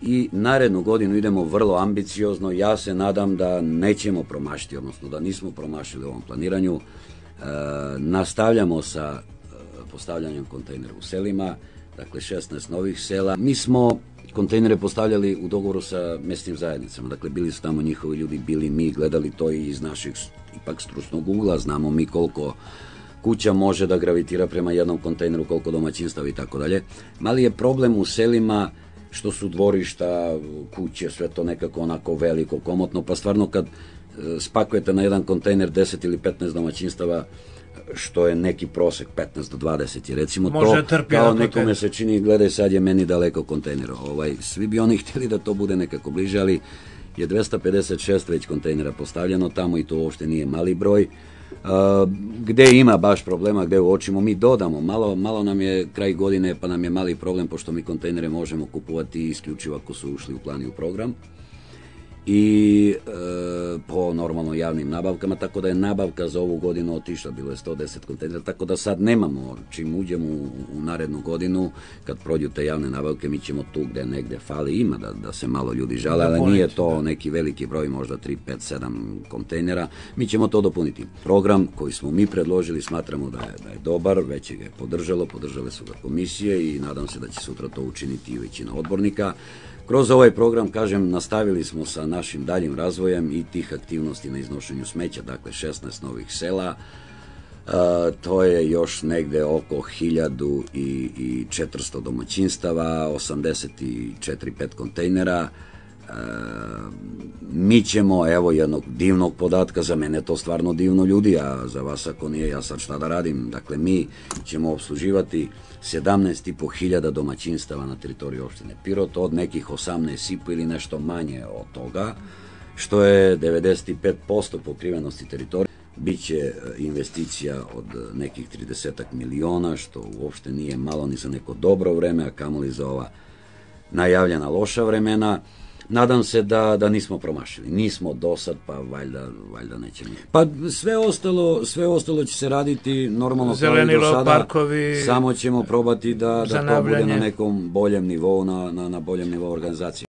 i narednu godinu idemo vrlo ambiciozno. Ja se nadam da nećemo promašiti, odnosno da nismo promašili u ovom planiranju. E, nastavljamo sa e, postavljanjem kontejnera u selima, dakle 16 novih sela. Mi smo kontejnere postavljali u dogovoru sa mjesnim zajednicama, dakle bili su tamo njihovi ljudi, bili mi, gledali to i iz našeg ipak stručnog ugla, znamo mi koliko kuća može da gravitira prema jednom kontejneru, koliko domaćinstava i tako dalje. Mali je problem u selima što su dvorišta, kuće, sve to nekako onako veliko, komotno, pa stvarno kad e, spakujete na jedan kontejner 10 ili 15 domaćinstava, što je neki prosek 15 do 20 je recimo Može to kao nekome se čini gledaj sad je meni daleko kontejner ovaj, svi bi oni htjeli da to bude nekako bliže ali je 256 već kontejnera postavljeno tamo i to uopšte nije mali broj gdje ima baš problema, gdje uočimo, mi dodamo, malo, malo nam je kraj godine pa nam je mali problem pošto mi kontejnere možemo kupovati isključivo ako su ušli u plan i u program i e, po normalno javnim nabavkama, tako da je nabavka za ovu godinu otišla, bilo je 110 kontejnera, tako da sad nemamo, čim uđemo u, u narednu godinu, kad prođu te javne nabavke, mi ćemo tu gdje negdje fali, ima da, da se malo ljudi žale, ali nije to neki veliki broj, možda 3, 5, 7 kontejnera, mi ćemo to dopuniti. Program koji smo mi predložili smatramo da je, da je dobar, već ga je podržalo, podržale su ga komisije i nadam se da će sutra to učiniti i većina odbornika. Kroz ovaj program, kažem, nastavili smo sa našim daljim razvojem i tih aktivnosti na iznošenju smeća, dakle 16 novih sela, to je još negde oko 1400 domaćinstava, 84-5 kontejnera, mi ćemo, evo jednog divnog podatka, za mene to stvarno divno ljudi, a za vas ako nije, ja sad šta da radim, dakle mi ćemo obsluživati 17,5 hiljada domaćinstava na teritoriji opštine Pirot, od nekih 18,5 ili nešto manje od toga, što je 95% pokrivenosti teritorije. Biće e, investicija od nekih 30 miliona, što uopšte nije malo ni za neko dobro vreme, a kamoli za ova najavljena loša vremena. Nadam se da, da nismo promašili. Nismo do sad, pa valjda, valjda nećemo. Pa sve ostalo, sve ostalo će se raditi normalno Zeleni kao i do sada. parkovi, samo ćemo probati da, da to bude na nekom boljem nivou, na, na, na boljem nivou organizacije.